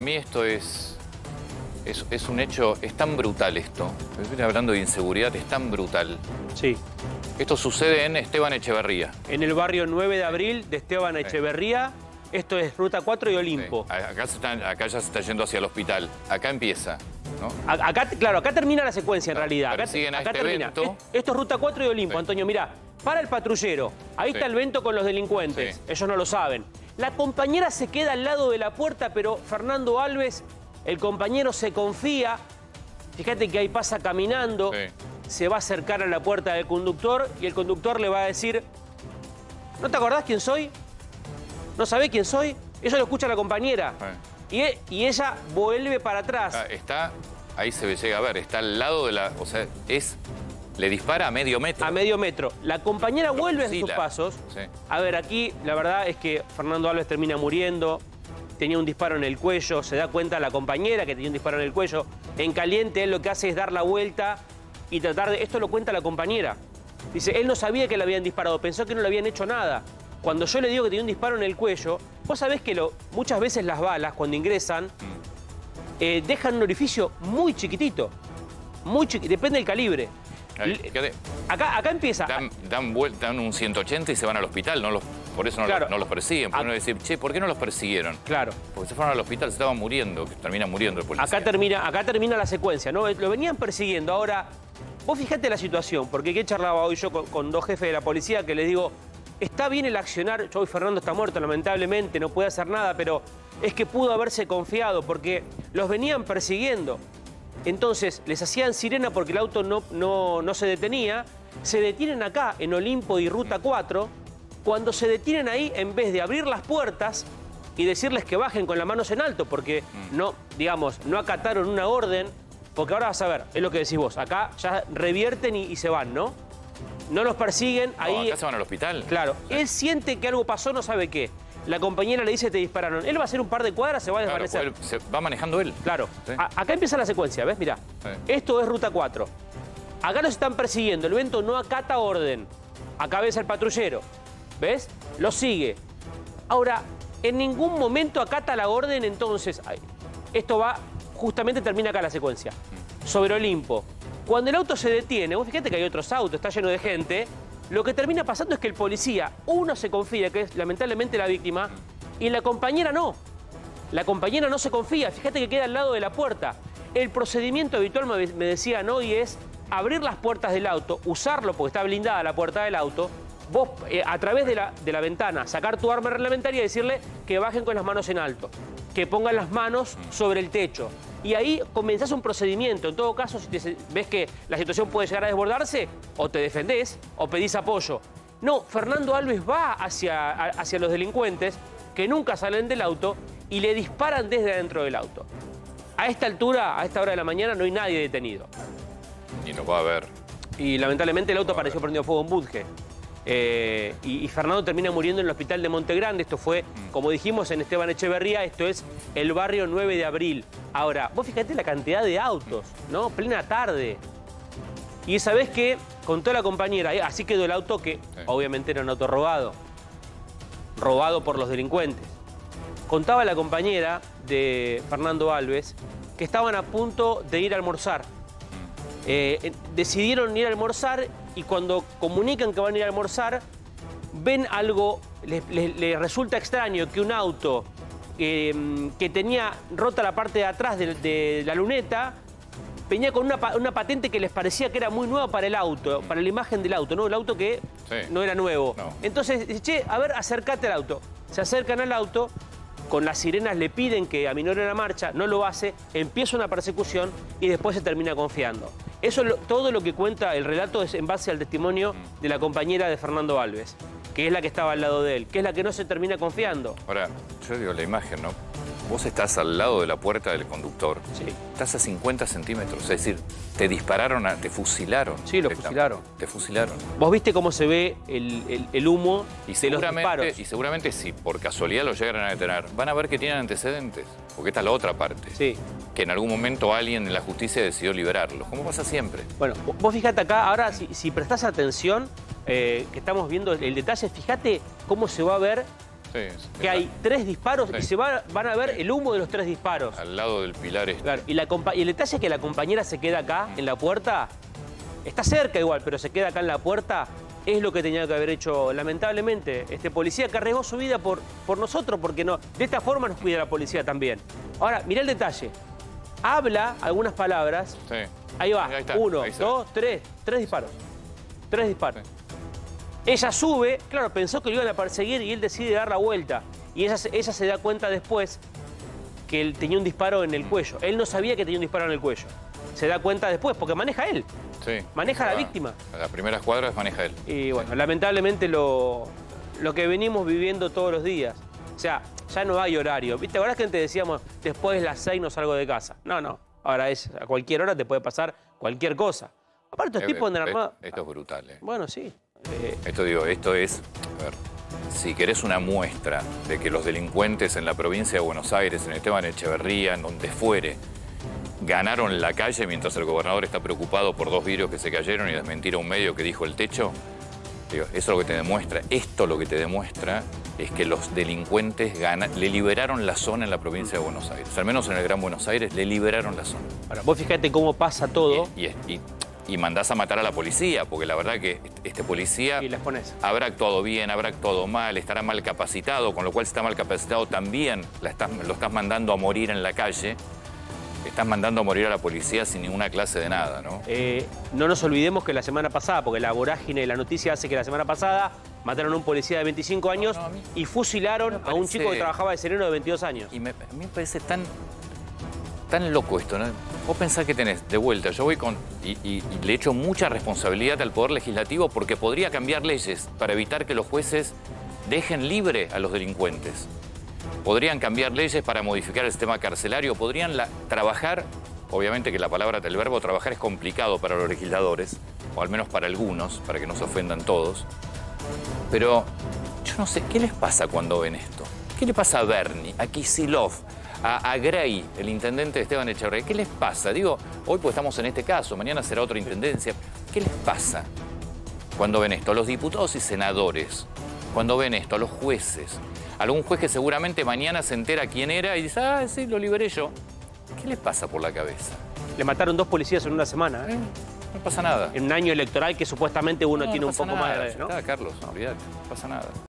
A mí esto es, es, es un hecho, es tan brutal esto. Estoy hablando de inseguridad, es tan brutal. Sí. Esto sucede en Esteban Echeverría. En el barrio 9 de abril de Esteban Echeverría. Esto es Ruta 4 y Olimpo. Sí. Acá, se están- acá ya se está yendo hacia el hospital. Acá empieza, ¿no? Acá, claro, acá termina la secuencia en realidad. Acá, a acá este termina. evento. Esto es Ruta 4 y Olimpo, Sí. Antonio. Mirá, para el patrullero. Ahí Sí. está el vento con los delincuentes. Ellos no lo saben. La compañera se queda al lado de la puerta, pero Fernando Alves, el compañero se confía. Fíjate que ahí pasa caminando. Sí. Se va a acercar a la puerta del conductor y el conductor le va a decir, ¿no te acordás quién soy? ¿No sabés quién soy? Eso lo escucha la compañera. Y, e- y ella vuelve para atrás. Acá está, ahí se llega a ver, está al lado de la, o sea, es, le dispara a medio metro. a medio metro. La compañera Lo vuelve a sus pasos. Sí. A ver, aquí la verdad es que Fernando Alves termina muriendo. Tenía un disparo en el cuello. Se da cuenta la compañera que tenía un disparo en el cuello. En caliente, él lo que hace es dar la vuelta y tratar de. Esto lo cuenta la compañera. Dice, él no sabía que le habían disparado, pensó que no le habían hecho nada. Cuando yo le digo que tenía un disparo en el cuello, vos sabés que lo, muchas veces las balas, cuando ingresan, Mm. eh, dejan un orificio muy chiquitito. Muy chiquitito, depende del calibre. Acá, acá empieza. Dan, dan, vuelta, dan un 180 y se van al hospital, no los, por eso no, Claro. los, no los persiguen. Por Ah. no decir, che, ¿por qué no los persiguieron? Claro. Porque se fueron al hospital, se estaban muriendo, que terminan muriendo el policía. Acá termina, acá termina la secuencia, ¿no? Lo venían persiguiendo. Ahora, vos fijate la situación, porque ¿qué charlaba hoy yo con, con dos jefes de la policía que les digo, está bien el accionar, yo hoy Fernando está muerto, lamentablemente, no puede hacer nada, pero es que pudo haberse confiado, porque los venían persiguiendo. Entonces, les hacían sirena porque el auto no, no, no se detenía, se detienen acá, en Olimpo y Ruta 4, cuando se detienen ahí, en vez de abrir las puertas y decirles que bajen con las manos en alto, porque no, digamos, no acataron una orden, porque ahora vas a ver, es lo que decís vos, acá ya revierten y, y se van, ¿no? No los persiguen, No, ahí... acá se van al hospital. Claro, él siente que algo pasó, no sabe qué. La compañera le dice te dispararon. Él va a hacer un par de cuadras, se va a Claro, desvanecer. pues él se va manejando él. Claro. Sí. A- acá empieza la secuencia, ¿ves? Mirá. Sí. Esto es ruta 4. Acá los están persiguiendo. El vento no acata orden. Acá ves al patrullero. ¿Ves? Lo sigue. Ahora, en ningún momento acata la orden, entonces. Esto va. Justamente termina acá la secuencia. Sobre Olimpo. Cuando el auto se detiene, vos fíjate que hay otros autos, está lleno de gente. Lo que termina pasando es que el policía, uno se confía, que es lamentablemente la víctima, y la compañera no. La compañera no se confía, fíjate que queda al lado de la puerta. El procedimiento habitual, me, decían hoy, es abrir las puertas del auto, usarlo porque está blindada la puerta del auto, vos eh, a través de la, de la ventana sacar tu arma reglamentaria y decirle que bajen con las manos en alto, que pongan las manos sobre el techo. Y ahí comenzás un procedimiento. En todo caso, si te- ves que la situación puede llegar a desbordarse, o te defendés o pedís apoyo. No, Fernando Alves va hacia, a- hacia los delincuentes que nunca salen del auto y le disparan desde adentro del auto. A esta altura, a esta hora de la mañana, no hay nadie detenido. Y no va a haber. Y lamentablemente el auto apareció prendido fuego en Budge. Eh, y, y Fernando termina muriendo en el hospital de Montegrande. Esto fue, como dijimos, en Esteban Echeverría. Esto es el barrio 9 de abril. Ahora, vos fíjate la cantidad de autos, ¿no? Plena tarde. Y sabés que contó la compañera, eh, así quedó el auto que obviamente era un auto robado. Robado por los delincuentes. Contaba la compañera de Fernando Alves que estaban a punto de ir a almorzar. Eh, eh, decidieron ir a almorzar y cuando comunican que van a ir a almorzar, ven algo, les, les- les resulta extraño que un auto eh, que tenía rota la parte de atrás de, de la luneta, venía con una, pa- una patente que les parecía que era muy nueva para el auto, para la imagen del auto, ¿no? El auto que Sí. no era nuevo. No. Entonces, dice, che, a ver, acércate al auto. Se acercan al auto, con las sirenas le piden que aminore la marcha, no lo hace, empieza una persecución y después se termina confiando. Eso todo lo que cuenta el relato es en base al testimonio de la compañera de Fernando Alves, que es la que estaba al lado de él, que es la que no se termina confiando. Ahora, yo digo la imagen, ¿no? Vos estás al lado de la puerta del conductor. Sí. Estás a 50 centímetros. Es decir, te dispararon, a- te fusilaron. Sí, lo fusilaron. Te fusilaron. Vos viste cómo se ve el, el- el humo Y de los disparos. y seguramente si por casualidad lo llegaran a detener, van a ver que tienen antecedentes. Porque esta es la otra parte. Sí. Que en algún momento alguien en la justicia decidió liberarlos. Como pasa siempre. Bueno, vos fíjate acá, ahora si, si prestás atención, eh, que estamos viendo el detalle, fíjate cómo se va a ver Sí, que hay tres disparos y se va- van a ver el humo de los tres disparos. Al lado del pilar este. Claro, y, la compa- y el detalle es que la compañera se queda acá, en la puerta. Está cerca igual, pero se queda acá en la puerta. Es lo que tenía que haber hecho, lamentablemente, este policía que arriesgó su vida por, por nosotros, porque no, de esta forma nos cuida la policía también. Ahora, mirá el detalle. Habla algunas palabras. Sí. Ahí va. Ahí está, Uno, ahí dos, tres. Tres disparos. Tres disparos. Ella sube, claro, pensó que lo iban a perseguir y él decide dar la vuelta. Y ella, se- ella se da cuenta después que él tenía un disparo en el cuello. Él no sabía que tenía un disparo en el cuello. Se da cuenta después, porque maneja él. Sí. Maneja a la Ah, víctima. A las primeras cuadras maneja él. Y bueno, lamentablemente lo, lo que venimos viviendo todos los días. O sea, ya no hay horario. ¿Viste? Ahora es que antes decíamos, después de las seis no salgo de casa. No, no. Ahora es, a cualquier hora te puede pasar cualquier cosa. Aparte, estos tipos andan eh, armados... Esto es brutal, ¿eh? Bueno, sí. Eh, Esto digo, esto es, a ver, si querés una muestra de que los delincuentes en la provincia de Buenos Aires, en Esteban Echeverría, en donde fuere, ganaron la calle mientras el gobernador está preocupado por dos vidrios que se cayeron y desmentir a un medio que dijo el techo, digo, eso es lo que te demuestra. Esto lo que te demuestra es que los delincuentes gana- le liberaron la zona en la provincia de Buenos Aires. Al menos en el Gran Buenos Aires le liberaron la zona. ahora, vos fíjate cómo pasa todo Y, y- y mandás a matar a la policía, porque la verdad que este policía y pones. habrá actuado bien, habrá actuado mal, estará mal capacitado, con lo cual si está mal capacitado también la estás- lo estás mandando a morir en la calle. Estás mandando a morir a la policía sin ninguna clase de nada, ¿no? Eh, no nos olvidemos que la semana pasada, porque la vorágine de la noticia hace que la semana pasada mataron a un policía de 25 años No, no, a mí- y fusilaron a un chico que trabajaba de sereno de 22 años. Y me- a mí me parece tan, tan loco esto, ¿no? Vos pensás que tenés, de vuelta, yo voy con... Y, y- y le echo mucha responsabilidad al Poder Legislativo porque podría cambiar leyes para evitar que los jueces dejen libre a los delincuentes. Podrían cambiar leyes para modificar el sistema carcelario, podrían trabajar, obviamente que la palabra del verbo trabajar es complicado para los legisladores, o al menos para algunos, para que no se ofendan todos, pero yo no sé, ¿qué les pasa cuando ven esto? ¿Qué le pasa a Bernie, a Kisilov, a, a Gray, el intendente de Esteban Echeverría? ¿Qué les pasa? Digo, hoy pues estamos en este caso, mañana será otra intendencia. ¿Qué les pasa cuando ven esto? A los diputados y senadores, cuando ven esto, a los jueces. Algún juez que seguramente mañana se entera quién era y dice, ah, sí, lo liberé yo. ¿Qué les pasa por la cabeza? Le mataron dos policías en una semana, ¿eh? No pasa nada. en un año electoral que supuestamente uno No, tiene no un poco más de... ¿no? está, Carlos, no olvidate, no pasa nada.